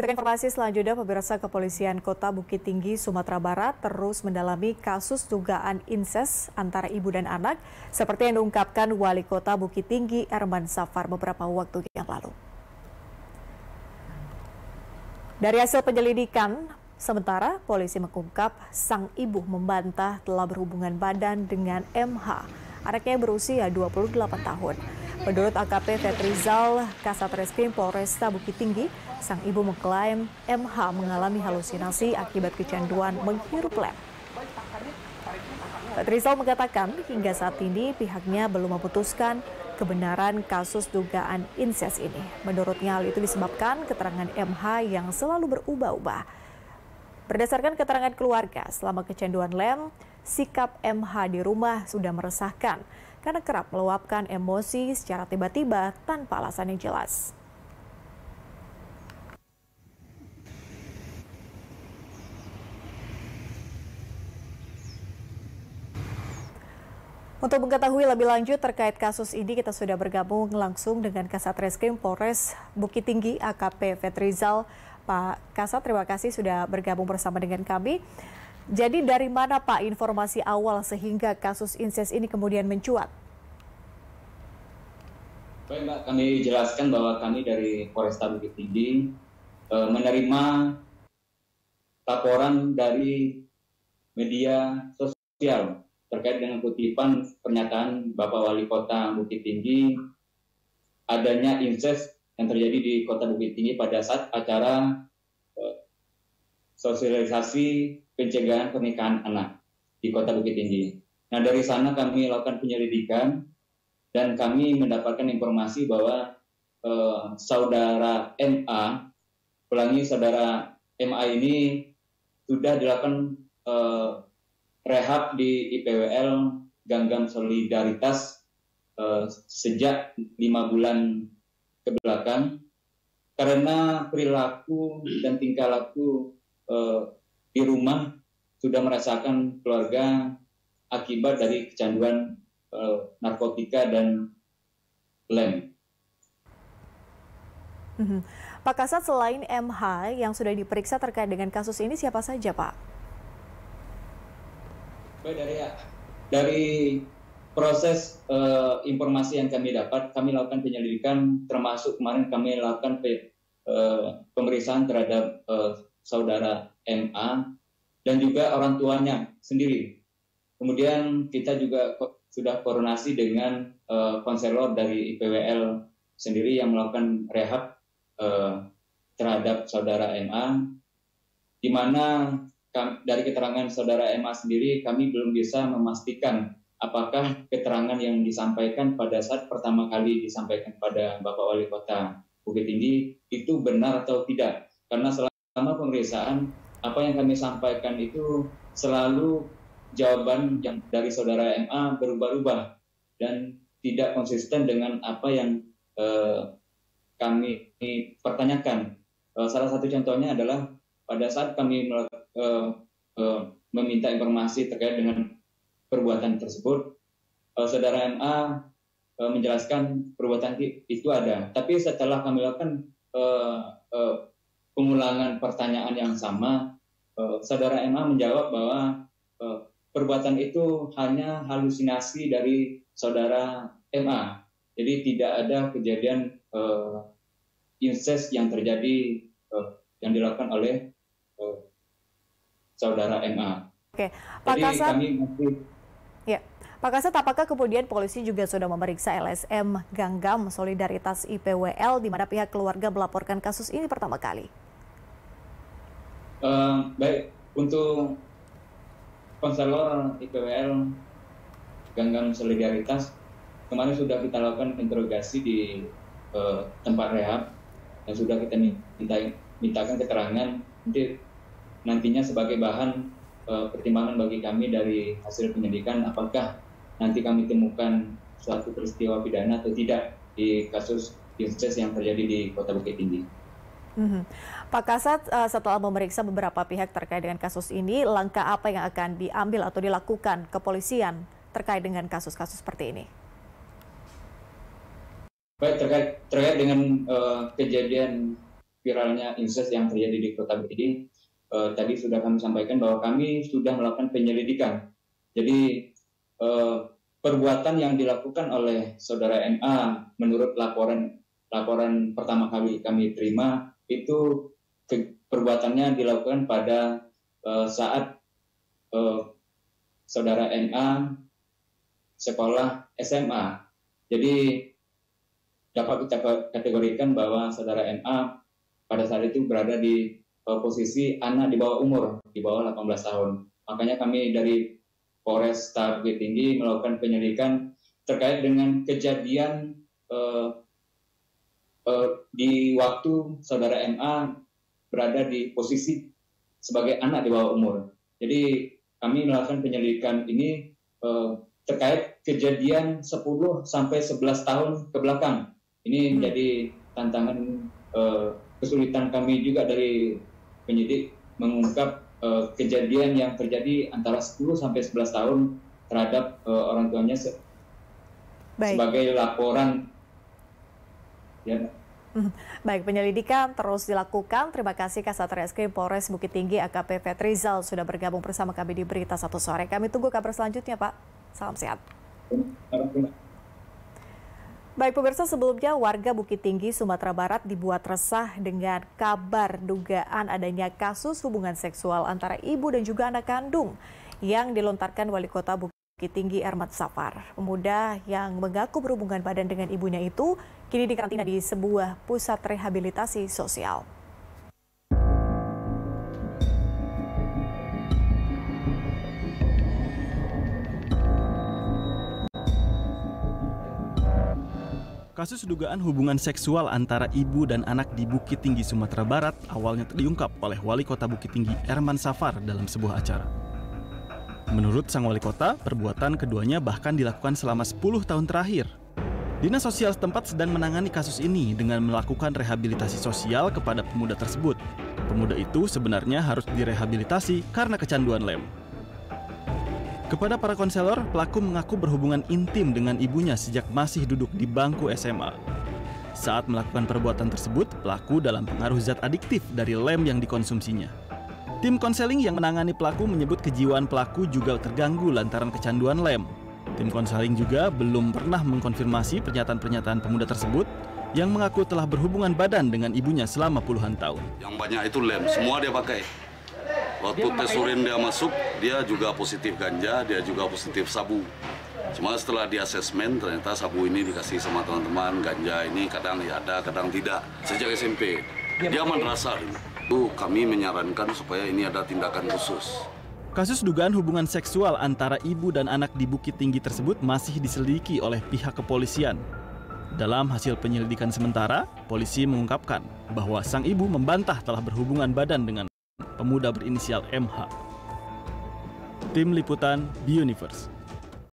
Kita ke informasi selanjutnya, pemirsa kepolisian Kota Bukit Tinggi, Sumatera Barat terus mendalami kasus dugaan inses antara ibu dan anak, seperti yang diungkapkan Wali Kota Bukit Tinggi, Erman Safar, beberapa waktu yang lalu. Dari hasil penyelidikan, sementara polisi mengungkap sang ibu membantah telah berhubungan badan dengan MH, anaknya berusia 28 tahun. Menurut AKP Fetrizal, Kasat Reskrim Polresta Bukit Tinggi, sang ibu mengklaim MH mengalami halusinasi akibat kecanduan menghirup lem. Fetrizal mengatakan hingga saat ini pihaknya belum memutuskan kebenaran kasus dugaan inses ini. Menurutnya hal itu disebabkan keterangan MH yang selalu berubah-ubah. Berdasarkan keterangan keluarga, selama kecanduan lem, sikap MH di rumah sudah meresahkan karena kerap meluapkan emosi secara tiba-tiba tanpa alasan yang jelas. Untuk mengetahui lebih lanjut terkait kasus ini, kita sudah bergabung langsung dengan Kasat Reskrim Polres Bukit Tinggi AKP Fetrizal. Pak Kasat, terima kasih sudah bergabung bersama dengan kami. Jadi dari mana Pak informasi awal sehingga kasus inses ini kemudian mencuat? Baik Mbak, kami jelaskan bahwa kami dari Polresta Bukit Tinggi e, menerima laporan dari media sosial terkait dengan kutipan pernyataan Bapak Wali Kota Bukit Tinggi adanya inses yang terjadi di Kota Bukit Tinggi pada saat acara e, sosialisasi pencegahan pernikahan anak di Kota Bukit Tinggi. Nah dari sana kami lakukan penyelidikan dan kami mendapatkan informasi bahwa eh, saudara MA, ulangi saudara MA ini sudah dilakukan eh, rehab di IPWL Ganggam Solidaritas eh, sejak lima bulan ke belakang. Karena perilaku dan tingkah laku eh, di rumah sudah merasakan keluarga akibat dari kecanduan uh, narkotika dan lem. Mhm. Pak Kasat, selain MH yang sudah diperiksa terkait dengan kasus ini, siapa saja Pak? Baik, dari, dari proses uh, informasi yang kami dapat, kami lakukan penyelidikan, termasuk kemarin kami lakukan pe, uh, pemeriksaan terhadap uh, saudara MA dan juga orang tuanya sendiri. Kemudian kita juga sudah koordinasi dengan uh, konselor dari IPWL sendiri yang melakukan rehab uh, terhadap saudara MA, di mana dari keterangan saudara MA sendiri kami belum bisa memastikan apakah keterangan yang disampaikan pada saat pertama kali disampaikan pada Bapak Wali Kota Bukit Tinggi itu benar atau tidak. Karena selama pemeriksaan apa yang kami sampaikan itu selalu jawaban yang dari saudara MA berubah-ubah dan tidak konsisten dengan apa yang eh, kami pertanyakan. Eh, salah satu contohnya adalah pada saat kami eh, eh, meminta informasi terkait dengan perbuatan tersebut, eh, saudara MA eh, menjelaskan perbuatan itu ada. Tapi setelah kami lakukan eh, eh, pengulangan pertanyaan yang sama, uh, saudara Emma menjawab bahwa uh, perbuatan itu hanya halusinasi dari saudara Emma. Jadi tidak ada kejadian uh, incest yang terjadi uh, yang dilakukan oleh uh, saudara Emma. Oke, Pak Jadi Kasat. Kami masih Ya, Pak Kasat, apakah kemudian polisi juga sudah memeriksa LSM Ganggam Solidaritas IPWL di mana pihak keluarga melaporkan kasus ini pertama kali? Uh, baik, untuk konselor IPWL Ganggam Solidaritas kemarin sudah kita lakukan interogasi di uh, tempat rehab dan sudah kita minta mintakan keterangan nanti nantinya sebagai bahan uh, pertimbangan bagi kami dari hasil penyidikan apakah nanti kami temukan suatu peristiwa pidana atau tidak di kasus inses yang terjadi di Kota Bukit Tinggi. Hmm. Pak Kasat, uh, setelah memeriksa beberapa pihak terkait dengan kasus ini, langkah apa yang akan diambil atau dilakukan kepolisian terkait dengan kasus-kasus seperti ini? Baik, terkait, terkait dengan uh, kejadian viralnya incest yang terjadi di Kota Bukit uh, tadi sudah kami sampaikan bahwa kami sudah melakukan penyelidikan. Jadi uh, perbuatan yang dilakukan oleh saudara NA menurut laporan laporan pertama kali kami terima itu perbuatannya dilakukan pada uh, saat uh, saudara NA sekolah SMA. Jadi dapat kita kategorikan bahwa saudara NA pada saat itu berada di uh, posisi anak di bawah umur, di bawah 18 tahun. Makanya kami dari Polres Bukit Tinggi melakukan penyelidikan terkait dengan kejadian uh, di waktu saudara MA berada di posisi sebagai anak di bawah umur. Jadi kami melakukan penyelidikan ini uh, terkait kejadian 10 sampai 11 tahun ke belakang. Ini hmm. menjadi tantangan uh, kesulitan kami juga dari penyidik mengungkap uh, kejadian yang terjadi antara 10 sampai 11 tahun terhadap uh, orang tuanya se Baik. sebagai laporan ya. Baik, penyelidikan terus dilakukan. Terima kasih Kasat Reskrim Polres Bukit Tinggi AKP Fetrizal sudah bergabung bersama kami di Berita Satu Sore. Kami tunggu kabar selanjutnya, Pak. Salam sehat. Baik pemirsa, sebelumnya warga Bukit Tinggi, Sumatera Barat dibuat resah dengan kabar dugaan adanya kasus hubungan seksual antara ibu dan juga anak kandung yang dilontarkan Wali Kota Bukit Tinggi Ermat Safar. Pemuda yang mengaku berhubungan badan dengan ibunya itu kini dikarantina di sebuah pusat rehabilitasi sosial. Kasus dugaan hubungan seksual antara ibu dan anak di Bukit Tinggi, Sumatera Barat awalnya diungkap oleh Wali Kota Bukit Tinggi Erman Safar dalam sebuah acara. Menurut sang wali kota, perbuatan keduanya bahkan dilakukan selama 10 tahun terakhir. Dinas sosial setempat sedang menangani kasus ini dengan melakukan rehabilitasi sosial kepada pemuda tersebut. Pemuda itu sebenarnya harus direhabilitasi karena kecanduan lem. Kepada para konselor, pelaku mengaku berhubungan intim dengan ibunya sejak masih duduk di bangku SMA. Saat melakukan perbuatan tersebut, pelaku dalam pengaruh zat adiktif dari lem yang dikonsumsinya. Tim konseling yang menangani pelaku menyebut kejiwaan pelaku juga terganggu lantaran kecanduan lem. Tim konseling juga belum pernah mengkonfirmasi pernyataan-pernyataan pemuda tersebut yang mengaku telah berhubungan badan dengan ibunya selama puluhan tahun. Yang banyak itu lem, semua dia pakai. Waktu tes urin dia masuk, dia juga positif ganja, dia juga positif sabu. Cuma setelah di asesmen, ternyata sabu ini dikasih sama teman-teman, ganja ini kadang ya ada, kadang tidak. Sejak SMP, dia merasa itu kami menyarankan supaya ini ada tindakan khusus. Kasus dugaan hubungan seksual antara ibu dan anak di Bukit Tinggi tersebut masih diselidiki oleh pihak kepolisian. Dalam hasil penyelidikan sementara, polisi mengungkapkan bahwa sang ibu membantah telah berhubungan badan dengan pemuda berinisial MH. Tim Liputan Universe.